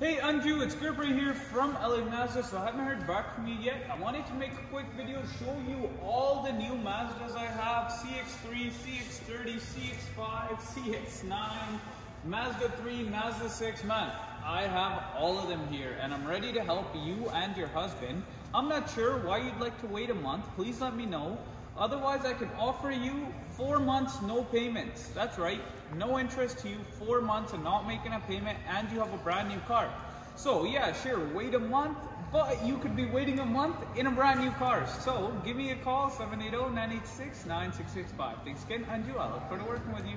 Hey Anju, it's Gurpreet here from LA Mazda. So I haven't heard back from you yet. I wanted to make a quick video, show you all the new Mazdas I have. CX-3, CX-30, CX-5, CX-9, Mazda 3, Mazda 6. Man, I have all of them here and I'm ready to help you and your husband. I'm not sure why you'd like to wait a month. Please let me know. Otherwise, I can offer you four months, no payments. That's right, no interest to you, four months and not making a payment, and you have a brand new car. So yeah, sure, wait a month, but you could be waiting a month in a brand new car. So give me a call, 780-986-9665. Thanks again, Anju. I look forward to working with you.